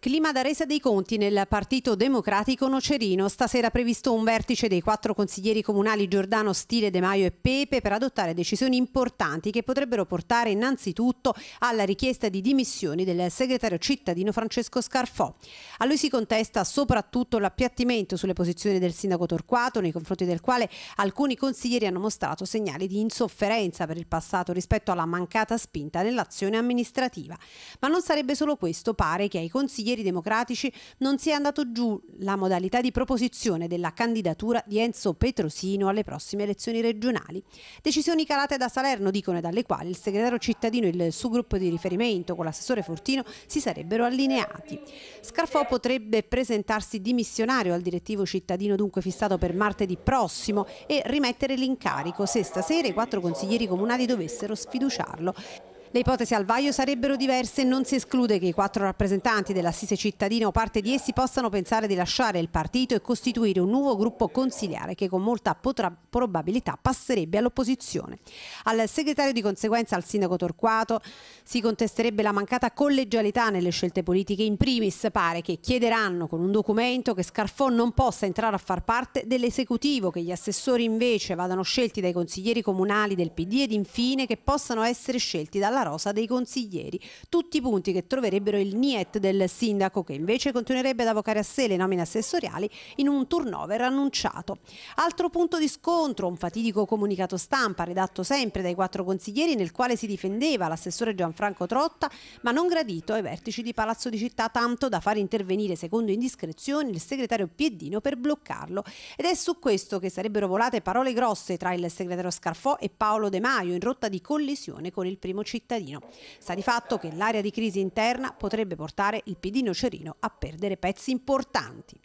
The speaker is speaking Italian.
Clima da resa dei conti nel Partito Democratico Nocerino. Stasera previsto un vertice dei quattro consiglieri comunali Giordano, Stile, De Maio e Pepe per adottare decisioni importanti che potrebbero portare innanzitutto alla richiesta di dimissioni del segretario cittadino Francesco Scarfò. A lui si contesta soprattutto l'appiattimento sulle posizioni del sindaco Torquato, nei confronti del quale alcuni consiglieri hanno mostrato segnali di insofferenza per il passato rispetto alla mancata spinta nell'azione amministrativa. Ma non sarebbe solo questo, pare che ai consiglieri consiglieri democratici non sia andato giù la modalità di proposizione della candidatura di Enzo Petrosino alle prossime elezioni regionali. Decisioni calate da Salerno, dicono e dalle quali il segretario cittadino e il suo gruppo di riferimento con l'assessore Fortino si sarebbero allineati. Scarfò potrebbe presentarsi dimissionario al direttivo cittadino dunque fissato per martedì prossimo e rimettere l'incarico se stasera i quattro consiglieri comunali dovessero sfiduciarlo. Le ipotesi al vaio sarebbero diverse e non si esclude che i quattro rappresentanti dell'assise cittadina o parte di essi possano pensare di lasciare il partito e costituire un nuovo gruppo consiliare che con molta probabilità passerebbe all'opposizione. Al segretario di conseguenza, al sindaco Torquato, si contesterebbe la mancata collegialità nelle scelte politiche. In primis pare che chiederanno con un documento che Scarfò non possa entrare a far parte dell'esecutivo, che gli assessori invece vadano scelti dai consiglieri comunali del PD ed infine che possano essere scelti dalla alla rosa dei consiglieri. Tutti punti che troverebbero il niet del sindaco che invece continuerebbe ad avvocare a sé le nomine assessoriali in un turnover annunciato. Altro punto di scontro, un fatidico comunicato stampa redatto sempre dai quattro consiglieri nel quale si difendeva l'assessore Gianfranco Trotta ma non gradito ai vertici di Palazzo di Città tanto da far intervenire secondo indiscrezioni il segretario Piedino per bloccarlo. Ed è su questo che sarebbero volate parole grosse tra il segretario Scarfò e Paolo De Maio in rotta di collisione con il primo cittadino cittadino. Sta di fatto che l'area di crisi interna potrebbe portare il Pidino Cerino a perdere pezzi importanti.